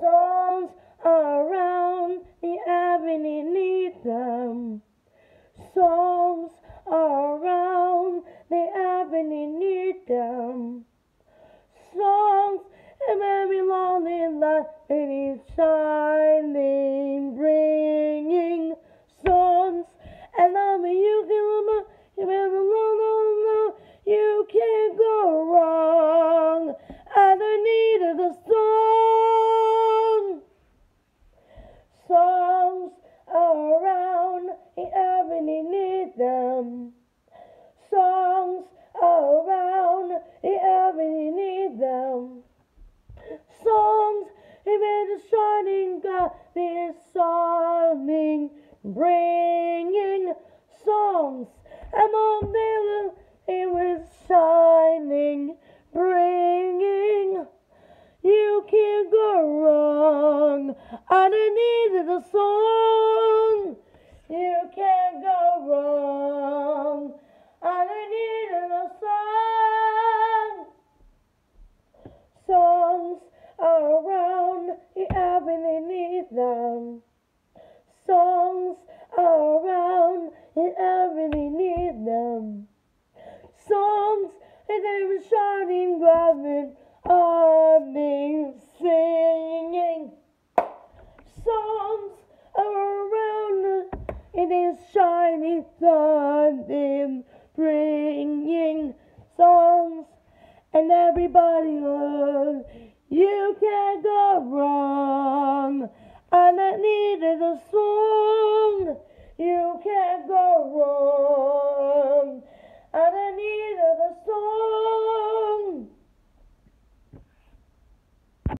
Songs around the avenue need them. Songs around the avenue need them. Songs and every lonely light is shining, shining God is shining, bringing songs. And on there it was shining, bringing. You can't go wrong. Underneath the song, shining, grabbing on me, singing. Songs around it is shining sun in bringing songs and everybody loves you